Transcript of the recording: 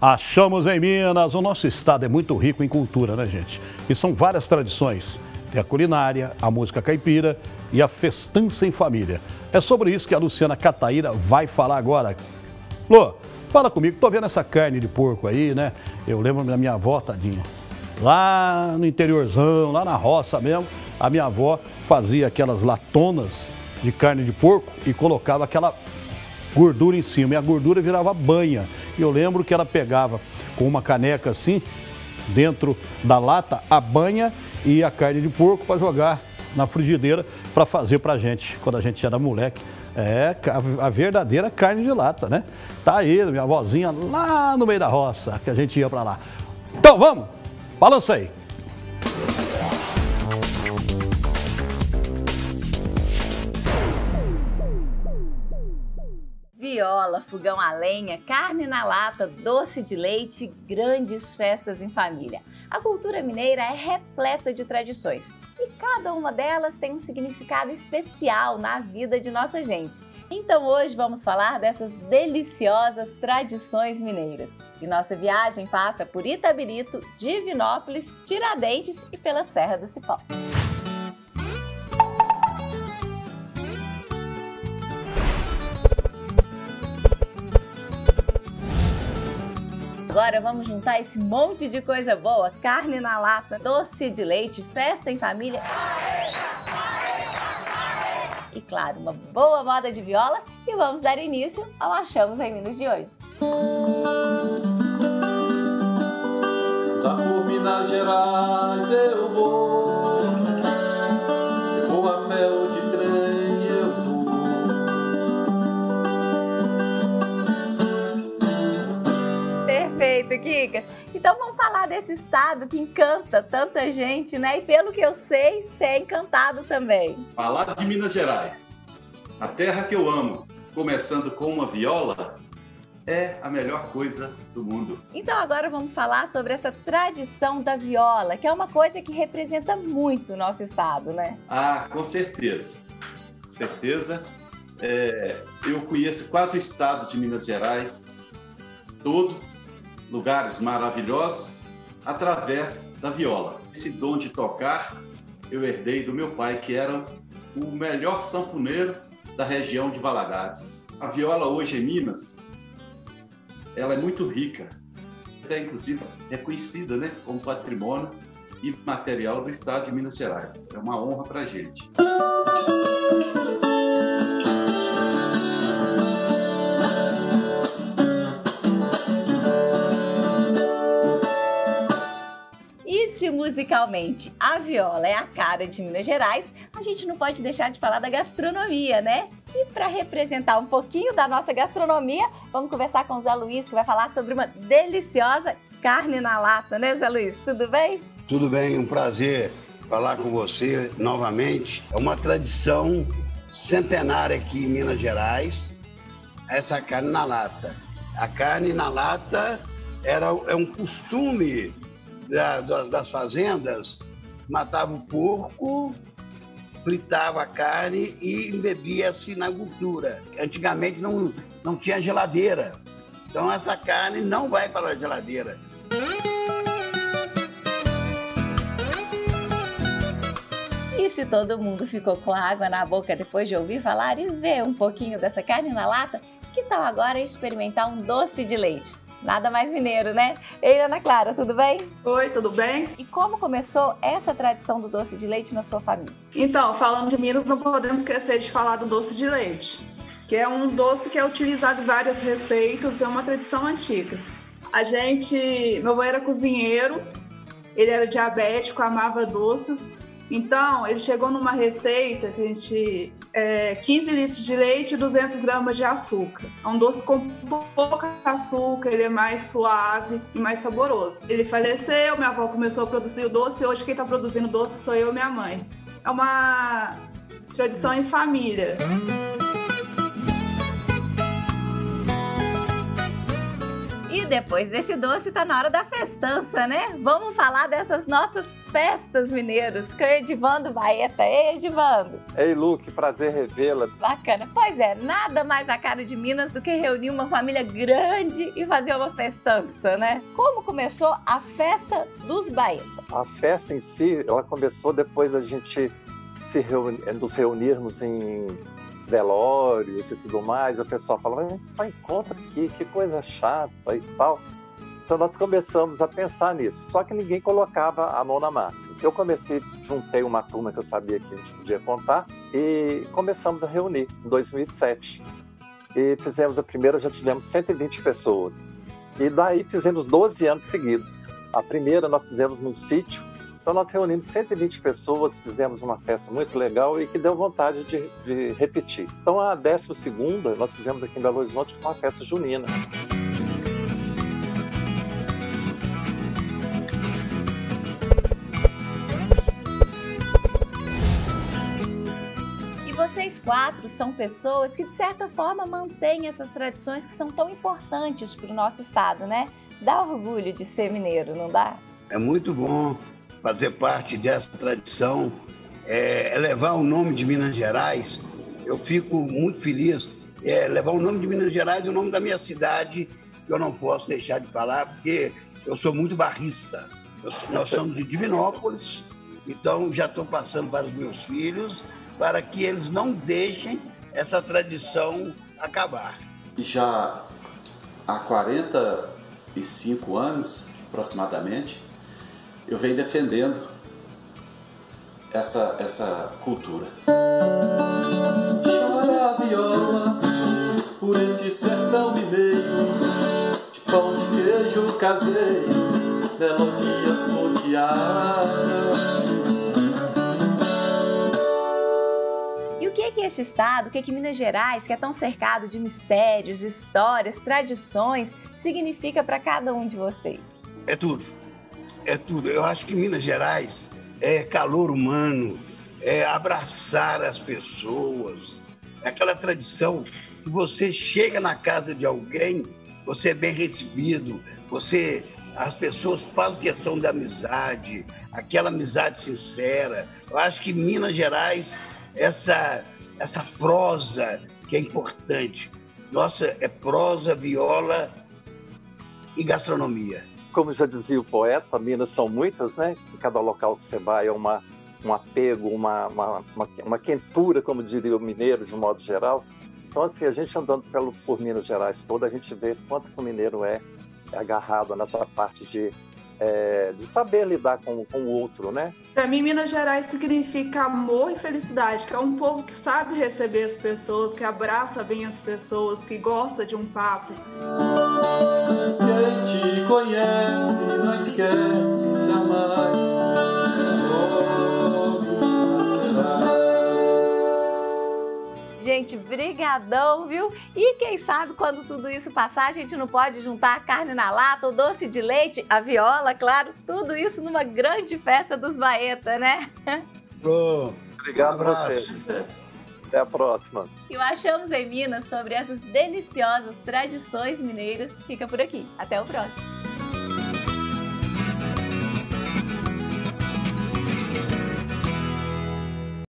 Achamos em Minas. O nosso estado é muito rico em cultura, né, gente? E são várias tradições. Tem a culinária, a música caipira e a festança em família. É sobre isso que a Luciana Cataíra vai falar agora. Lô, fala comigo. Tô vendo essa carne de porco aí, né? Eu lembro da minha avó, tadinha. Lá no interiorzão, lá na roça mesmo, a minha avó fazia aquelas latonas de carne de porco e colocava aquela gordura em cima. E a gordura virava banha. E eu lembro que ela pegava com uma caneca assim, dentro da lata, a banha e a carne de porco para jogar na frigideira para fazer para gente, quando a gente era moleque. É a verdadeira carne de lata, né? Tá aí, minha vozinha lá no meio da roça, que a gente ia para lá. Então vamos, balança aí. Fogão a lenha, carne na lata, doce de leite, grandes festas em família. A cultura mineira é repleta de tradições e cada uma delas tem um significado especial na vida de nossa gente. Então hoje vamos falar dessas deliciosas tradições mineiras. E nossa viagem passa por Itabirito, Divinópolis, Tiradentes e pela Serra do Cipó. Agora vamos juntar esse monte de coisa boa: carne na lata, doce de leite, festa em família. E claro, uma boa moda de viola e vamos dar início ao Achamos em Minas de hoje. Da por Minas Gerais eu desse estado que encanta tanta gente, né? E pelo que eu sei, você é encantado também. Falar de Minas Gerais, a terra que eu amo, começando com uma viola, é a melhor coisa do mundo. Então agora vamos falar sobre essa tradição da viola, que é uma coisa que representa muito o nosso estado, né? Ah, com certeza. Certeza. É, eu conheço quase o estado de Minas Gerais todo lugares maravilhosos através da viola. Esse dom de tocar eu herdei do meu pai, que era o melhor sanfoneiro da região de Valadares. A viola hoje em Minas, ela é muito rica, até inclusive é conhecida né, como patrimônio imaterial do estado de Minas Gerais. É uma honra para a gente. Musicalmente a viola é a cara de Minas Gerais, a gente não pode deixar de falar da gastronomia, né? E para representar um pouquinho da nossa gastronomia, vamos conversar com o Zé Luiz, que vai falar sobre uma deliciosa carne na lata, né, Zé Luiz? Tudo bem? Tudo bem, um prazer falar com você novamente. É uma tradição centenária aqui em Minas Gerais, essa carne na lata. A carne na lata era, é um costume da, das fazendas, matava o porco, fritava a carne e embebia-se na gordura. Antigamente não, não tinha geladeira. Então essa carne não vai para a geladeira. E se todo mundo ficou com água na boca depois de ouvir falar e ver um pouquinho dessa carne na lata, que tal agora experimentar um doce de leite? Nada mais mineiro, né? Ei, Ana Clara, tudo bem? Oi, tudo bem? E como começou essa tradição do doce de leite na sua família? Então, falando de Minas, não podemos esquecer de falar do doce de leite, que é um doce que é utilizado em várias receitas, é uma tradição antiga. A gente, meu avô era cozinheiro, ele era diabético, amava doces, então ele chegou numa receita que a gente é, 15 litros de leite e 200 gramas de açúcar. É um doce com pouco açúcar, ele é mais suave e mais saboroso. Ele faleceu, minha avó começou a produzir o doce hoje quem está produzindo doce sou eu e minha mãe. É uma tradição em família. Depois desse doce, tá na hora da festança, né? Vamos falar dessas nossas festas mineiros com o Edivando Baeta. Ei, Edivando! Ei, Lu, que prazer revê-la. Bacana. Pois é, nada mais a cara de Minas do que reunir uma família grande e fazer uma festança, né? Como começou a festa dos Baeta? A festa em si, ela começou depois da gente se reunir, nos reunirmos em velórios e tudo mais, o pessoal falava, a gente só encontra aqui, que coisa chata e tal. Então nós começamos a pensar nisso, só que ninguém colocava a mão na massa. Eu comecei, juntei uma turma que eu sabia que a gente podia contar e começamos a reunir em 2007. E fizemos a primeira, já tivemos 120 pessoas. E daí fizemos 12 anos seguidos. A primeira nós fizemos num sítio então nós reunimos 120 pessoas, fizemos uma festa muito legal e que deu vontade de, de repetir. Então a 12 segunda nós fizemos aqui em Belo Horizonte uma festa junina. E vocês quatro são pessoas que, de certa forma, mantêm essas tradições que são tão importantes para o nosso estado, né? Dá orgulho de ser mineiro, não dá? É muito bom fazer parte dessa tradição, é, levar o nome de Minas Gerais. Eu fico muito feliz. É, levar o nome de Minas Gerais e o nome da minha cidade, que eu não posso deixar de falar, porque eu sou muito barrista. Eu, nós somos de Divinópolis, então já estou passando para os meus filhos, para que eles não deixem essa tradição acabar. Já há 45 anos, aproximadamente, eu venho defendendo essa, essa cultura. Chora a viola por este sertão mineiro, de pão de queijo caseiro, melodias folheadas. E o que é que esse estado, o que é que Minas Gerais, que é tão cercado de mistérios, histórias, tradições, significa para cada um de vocês? É tudo é tudo. Eu acho que Minas Gerais é calor humano, é abraçar as pessoas, é aquela tradição que você chega na casa de alguém, você é bem recebido, você as pessoas fazem questão da amizade, aquela amizade sincera. Eu acho que Minas Gerais essa essa prosa que é importante. Nossa, é prosa, viola e gastronomia como já dizia o poeta, Minas são muitas, né? Em cada local que você vai é uma, um apego, uma, uma, uma, uma quentura, como diria o mineiro, de um modo geral. Então, assim, a gente andando pelo, por Minas Gerais toda, a gente vê quanto que o mineiro é, é agarrado nessa parte de, é, de saber lidar com, com o outro, né? Para mim, Minas Gerais significa amor e felicidade, que é um povo que sabe receber as pessoas, que abraça bem as pessoas, que gosta de um papo. Conhece não esquece jamais. Gente, brigadão, viu? E quem sabe quando tudo isso passar, a gente não pode juntar a carne na lata, o doce de leite, a viola, claro, tudo isso numa grande festa dos Baeta, né? Oh, Obrigado a você. Até a próxima. E o Achamos em Minas sobre essas deliciosas tradições mineiras fica por aqui. Até o próximo.